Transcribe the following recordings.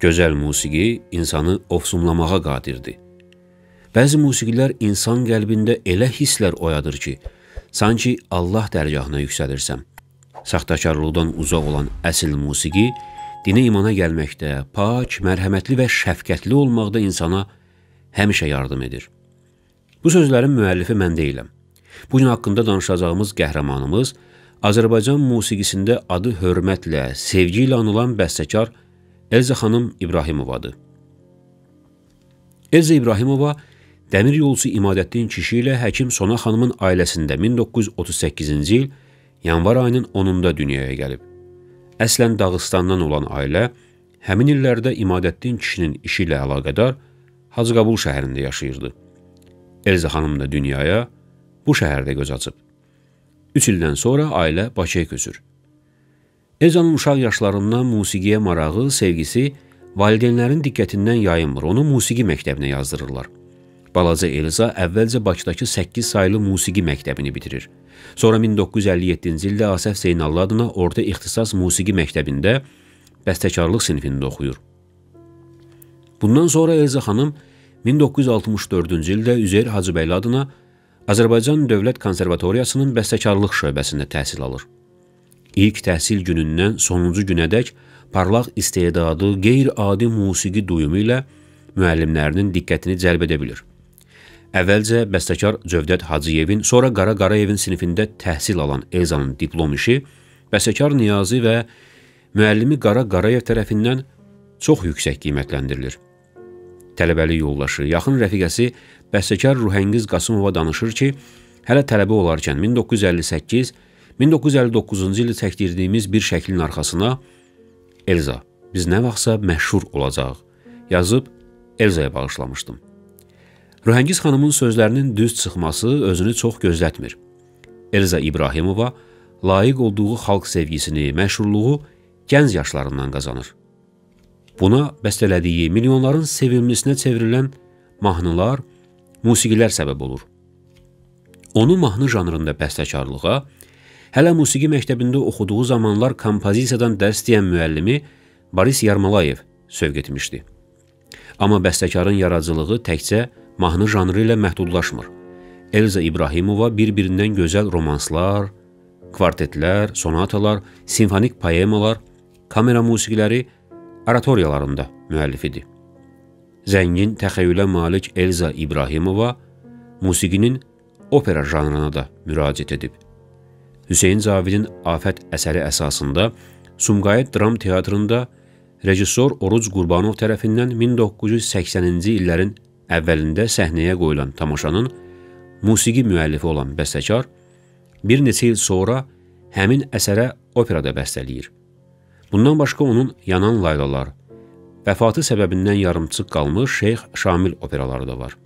Gözəl musiqi insanı ofsumlamağa qadirdir. Bəzi musiqilər insan qəlbində elə hisslər oyadır ki, sanki Allah dərgahına yüksəlirsən. Saxtakarlıqdan uzaq olan əsl musiqi dinə imana gəlməkdə, pak, mərhəmətli və şəfqətli olmaqda insana həmişə yardım edir. Bu sözlərin müəllifi mən deyiləm. Bu gün haqqında danışacağımız qəhrəmanımız Azərbaycan musiqisində adı hörmətlə, sevgi ilə anılan bəstəkar Elza xanım İbrahimovadır. Elza İbrahimova dəmir yolçu İmadəddin kişi ilə həkim Sona xanımın ailəsində 1938-ci il yanvar ayının 10-da dünyaya gəlib. Əslən Dağıstandan olan ailə həmin illərdə İmadəddin kişinin işi ilə əlaqədar Hacıqabul şəhərində yaşayırdı. Elza xanım da dünyaya bu şəhərdə göz açıb. 3 ildən sonra ailə Bakıya köçür. Elzanın uşaq yaşlarından musiqiyə marağı, sevgisi valideynlərin diqqətindən yayınmır. Onu musiqi məktəbinə yazdırırlar. Balaca Elza əvvəlcə Bakıdakı 8 saylı musiqi məktəbini bitirir. Sonra 1957-ci ildə Asəf Zeynallı adına orta ixtisas musiqi məktəbində bəstəkarlıq sinifində oxuyur. Bundan sonra Elza xanım 1964-cü ildə Üzeyir Hacıbəyli adına Azərbaycan Dövlət Konservatoriyasının bəstəkarlıq şöbəsində təhsil alır. İlk təhsil günündən sonuncu günədək parlaq istedadı, qeyri-adi musiqi duyumu ilə müəllimlərinin diqqətini cəlb edə bilir. Əvvəlcə bəstəkar Cövdət Hacıyevin, sonra Qara Qarayevin sinifində təhsil alan Elzanın diplom işi bəstəkar Niyazi və müəllimi Qara Qarayev tərəfindən çox yüksək qiymətləndirilir. Tələbəli yoldaşı, yaxın rəfiqəsi bəstəkar Ruhəngiz Qasımova danışır ki, hələ tələbə olarkən 1958 1959-cu ildə çəkdirdiyimiz bir şəklin arxasına Elza, biz nə vaxtsa məşhur olacaq yazıb Elzaya bağışlamışdım. Rühəngiz xanımın sözlərinin düz çıxması özünü çox gözlətmir. Elza İbrahimova layiq olduğu xalq sevgisini, məşhurluğu gənc yaşlarından qazanır. Buna bəstələdiyi milyonların sevimlisinə çevrilən mahnılar, musiqilər səbəb olur. Onu mahnı janrında bəstəkarlığa, hələ musiqi məktəbində oxuduğu zamanlar kompozisiyadan dərs deyən müəllimi Boris Yarmalayev sövq etmişdi. Amma bəstəkarın yaradıcılığı təkcə mahnı janrı ilə məhdudlaşmır. Elza İbrahimova bir-birindən gözəl romanslar, kvartetlər, sonatalar, simfonik poemalar, kamera musiqiləri, oratoriyalarında müəllifidir. Zəngin təxəyyülə malik Elza İbrahimova musiqinin opera janrına da müraciət edib. Hüseyn Cavidin Afət əsəri əsasında Sumqayıt Dram Teatrında rejissor Oruc Qurbanov tərəfindən 1980-ci illərin Əvvəlində səhnəyə qoyulan tamaşanın musiqi müəllifi olan bəstəkar bir neçə il sonra həmin əsərə operada bəstələyir. Bundan başqa onun Yanan laylalar, vəfatı səbəbindən yarımçıq qalmış Şeyx Şamil operaları da var.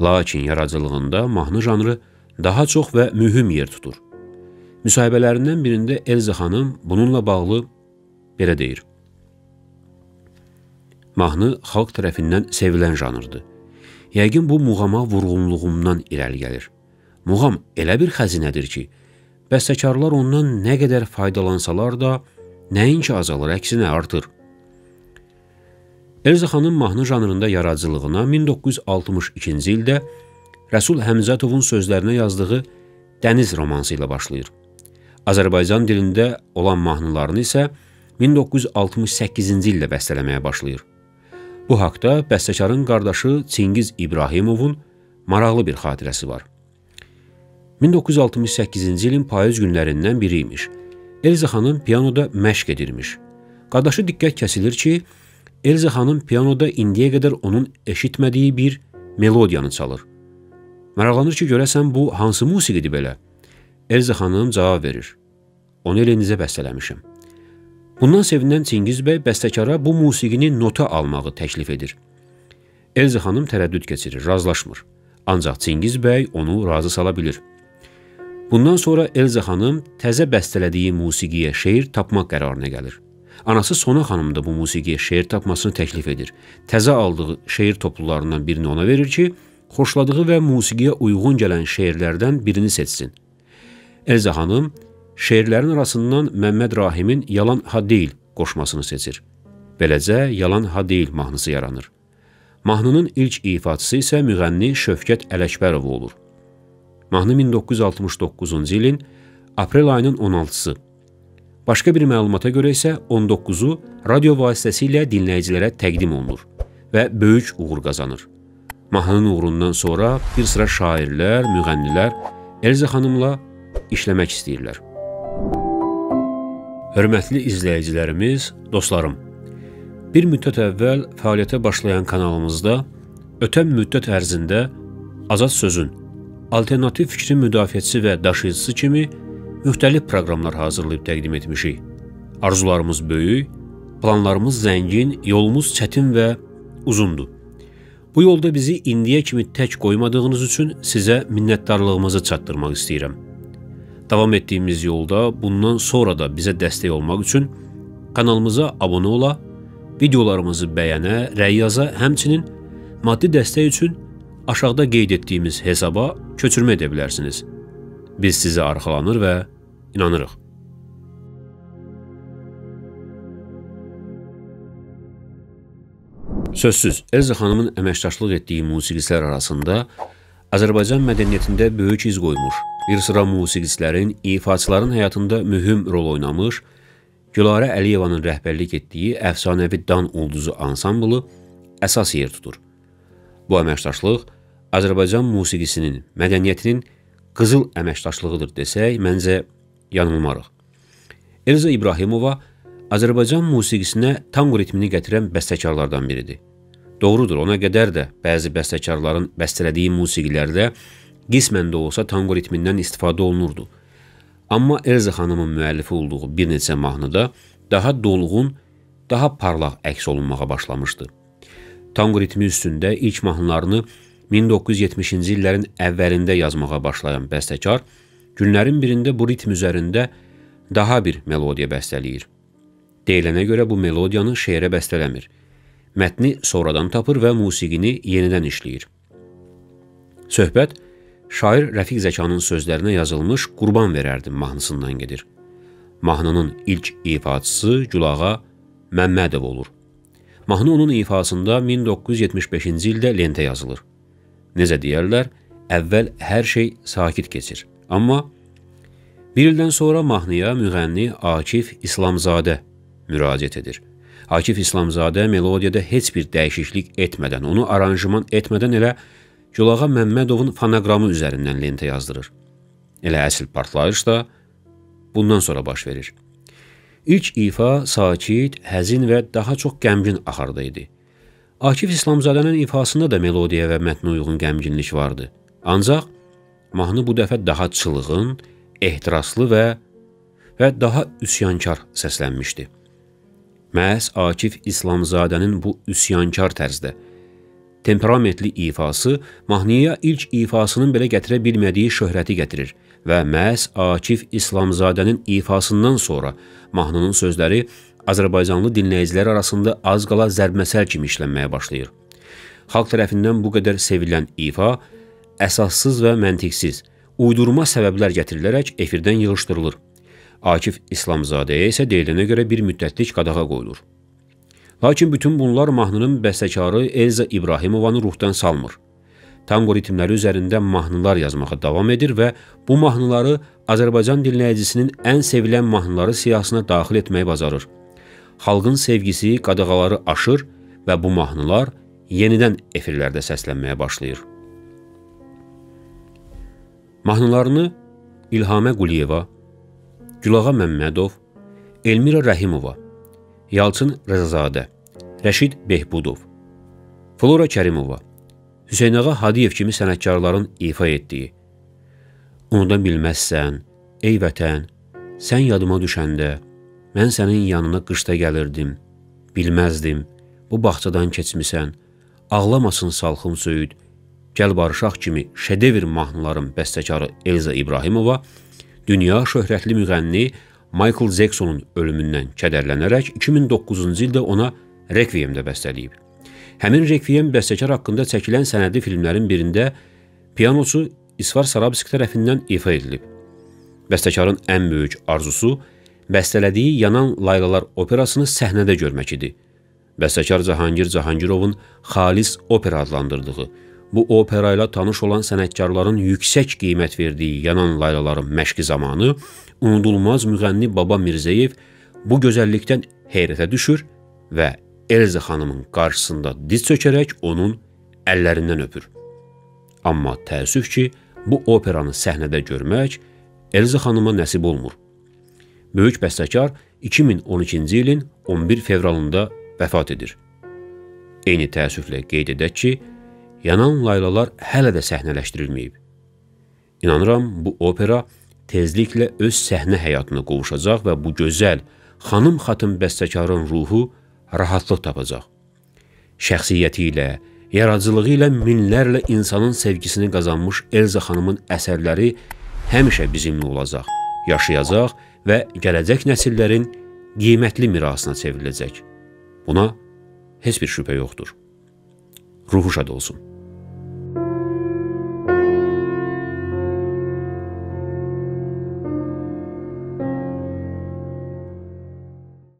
Lakin yaradıcılığında mahnı janrı daha çox və mühüm yer tutur. Müsahibələrindən birində Elza xanım bununla bağlı belə deyir. Mahnı xalq tərəfindən sevilən janrdır. Yəqin bu muğama vurğunluğumdan irəli gəlir. Muğam elə bir xəzinədir ki, bəstəkarlar ondan nə qədər faydalansalar da, nəinki azalır, əksinə artır. Elza xanım mahnı janrında yaradıcılığına 1962-ci ildə Rəsul Həmzətovun sözlərinə yazdığı Dəniz romansı ilə başlayır. Azərbaycan dilində olan mahnılarını isə 1968-ci ildə bəstələməyə başlayır. Bu haqda bəstəkarın qardaşı Çingiz İbrahimovun maraqlı bir xatirəsi var. 1968-ci ilin payız günlərindən biri imiş. Elza xanım pianoda məşq edirmiş. Qardaşı diqqət kəsilir ki, Elza xanım pianoda indiyə qədər onun eşitmədiyi bir melodiyanı çalır. Maraqlanır ki, görəsən bu hansı musiqidir belə? Elza xanım cavab verir. Onu elinizə bəstələmişəm. Bundan sevinən Çingiz bəy bəstəkara bu musiqini nota almağı təklif edir. Elza xanım tərəddüd keçirir, razılaşmır. Ancaq Çingiz bəy onu razı sala bilir. Bundan sonra Elza xanım təzə bəstələdiyi musiqiyə şeir tapmaq qərarına gəlir. Anası Sona xanım da bu musiqiyə şeir tapmasını təklif edir. Təzə aldığı şeir toplularından birini ona verir ki, xoşladığı və musiqiyə uyğun gələn şeirlərdən birini seçsin. Elza xanım şeirlərin arasından Məmməd Rahimin Yalan ha deyil qoşmasını seçir. Beləcə Yalan ha deyil mahnısı yaranır. Mahnının ilk ifaçısı isə müğənni Şövkət Ələkbərov olur. Mahnı 1969-cu ilin aprel ayının 16-sı. Başqa bir məlumata görə isə 19-u radio vasitəsilə dinləyicilərə təqdim olunur və böyük uğur qazanır. Mahnının uğurundan sonra bir sıra şairlər, müğənnilər Elza xanımla işləmək istəyirlər. Hörmətli izləyicilərimiz, dostlarım, bir müddət əvvəl fəaliyyətə başlayan kanalımızda ötən müddət ərzində azad sözün alternativ fikrin müdafiəçisi və daşıyıcısı kimi müxtəlif proqramlar hazırlayıb təqdim etmişik. Arzularımız böyük, planlarımız zəngin, yolumuz çətin və uzundur. Bu yolda bizi indiyə kimi tək qoymadığınız üçün sizə minnətdarlığımızı çatdırmaq istəyirəm. Davam etdiyimiz yolda bundan sonra da bizə dəstək olmaq üçün kanalımıza abunə ola, videolarımızı bəyənə, rəy yaza, həmçinin maddi dəstək üçün aşağıda qeyd etdiyimiz hesaba köçürmə edə bilərsiniz. Biz sizə arxalanır və inanırıq. Sözsüz, Elza xanımın əməkdaşlıq etdiyi musiqiçilər arasında Azərbaycan mədəniyyətində böyük iz qoymuş bir sıra musiqiçilərin, ifaçıların həyatında mühüm rol oynamış, Gülarə Əliyevanın rəhbərlik etdiyi əfsanəvi Dan Ulduzu ansamblı əsas yer tutur. Bu əməkdaşlıq Azərbaycan musiqisinin, mədəniyyətinin qızıl əməkdaşlığıdır desək, məncə yanılmarıq. Elza İbrahimova Azərbaycan musiqisinə tango ritmini gətirən bəstəkarlardan biridir. Doğrudur, ona qədər də bəzi bəstəkarların bəstələdiyi musiqilərdə qismən də olsa tango ritmindən istifadə olunurdu. Amma Elza xanımın müəllifi olduğu bir neçə mahnıda daha dolğun, daha parlaq əks olunmağa başlamışdı. Tango ritmi üstündə ilk mahnılarını 1970-ci illərin əvvəlində yazmağa başlayan bəstəkar günlərin birində bu ritm üzərində daha bir melodiya bəstələyir. Deyilənə görə bu melodiyanı şeirə bəstələmir. Mətni sonradan tapır və musiqini yenidən işləyir. Söhbət şair Rəfiq Zəkanın sözlərinə yazılmış Qurban verərdim mahnısından gedir. Mahnının ilk ifaçısı Gülağa Məmmədov olur. Mahnı onun ifasında 1975-ci ildə lentə yazılır. Necə deyərlər, əvvəl hər şey sakit keçir. Amma bir ildən sonra mahnıya müğənni Akif İslamzadə müraciət edir. Akif İslamzadə melodiyada heç bir dəyişiklik etmədən, onu aranjman etmədən elə Gülağa Məmmədovun fonoqramı üzərindən lentə yazdırır. Elə əsl partlayış da bundan sonra baş verir. İlk ifa sakit, həzin və daha çox qəmgin axarda idi. Akif İslamzadənin ifasında da melodiya və mətnə uyğun qəmginlik vardı. Ancaq mahnı bu dəfə daha çılğın, ehtiraslı və və daha üsyankar səslənmişdi. Məhz Akif İslamzadənin bu üsyankar tərzdə temperamentli ifası mahnıya ilk ifasının belə gətirə bilmədiyi şöhrəti gətirir və məhz Akif İslamzadənin ifasından sonra mahnının sözləri Azərbaycanlı dinləyicilər arasında az qala zərbməsəl kimi işlənməyə başlayır. Xalq tərəfindən bu qədər sevilən ifa əsassız və məntiqsiz, uydurma səbəblər gətirilərək efirdən yığışdırılır. Akif İslamzadəyə isə deyilənə görə bir müddətlik qadağa qoyulur. Lakin bütün bunlar mahnının bəstəkarı Elza İbrahimovanı ruhdan salmır. Tango ritmləri üzərində mahnılar yazmağa davam edir və bu mahnıları Azərbaycan dinləyicisinin ən sevilən mahnıları siyahısına daxil etməyi bacarır. Xalqın sevgisi qadağaları aşır və bu mahnılar yenidən efirlərdə səslənməyə başlayır. Mahnılarını İlhamə Quliyeva, Gülağa Məmmədov, Elmira Rəhimova Yalçın Rəzazadə, Rəşid Behbudov, Flora Kərimova, Hüseynağa Hadiyev kimi sənətkarların ifa etdiyi Unuda bilməzsən, ey vətən, sən yadıma düşəndə, mən sənin yanına qışda gəlirdim, bilməzdim, bu bağçadan keçmisən, ağlamasın salxım söyüd, gəl barışaq kimi şedevr mahnıların bəstəkarı Elza İbrahimova, dünya şöhrətli müğənni Michael Jacksonun ölümündən kədərlənərək 2009-cu ildə ona Requiem də bəstələyib. Həmin Requiem bəstəkar haqqında çəkilən sənədli filmlərin birində pianoçu İsvar Sarabski tərəfindən ifa edilib. Bəstəkarın ən böyük arzusu bəstələdiyi Yanan Laylalar operasını səhnədə görmək idi. Bəstəkar Cahangir Cahangirovun Xalis opera adlandırdığı, bu opera ilə tanış olan sənətkarların yüksək qiymət verdiyi Yanan Laylaların məşqi zamanı unudulmaz müğənni Baba Mirzəyev bu gözəllikdən heyrətə düşür və Elza xanımın qarşısında diz çökərək onun əllərindən öpür. Amma təəssüf ki, bu operanı səhnədə görmək Elza xanıma nəsib olmur. Böyük bəstəkar 2012-ci ilin 11 fevralında vəfat edir. Eyni təəssüflə qeyd edək ki, Yanan laylalar hələ də səhnələşdirilməyib. İnanıram, bu opera tezliklə öz səhnə həyatına qovuşacaq və bu gözəl, xanım xatın bəstəkarın ruhu rahatlıq tapacaq. Şəxsiyyəti ilə, yaradıcılığı ilə minlərlə insanın sevgisini qazanmış Elza xanımın əsərləri həmişə bizimlə olacaq, yaşayacaq və gələcək nəsillərin qiymətli mirasına çevriləcək. Buna heç bir şübhə yoxdur. Ruhu şad olsun.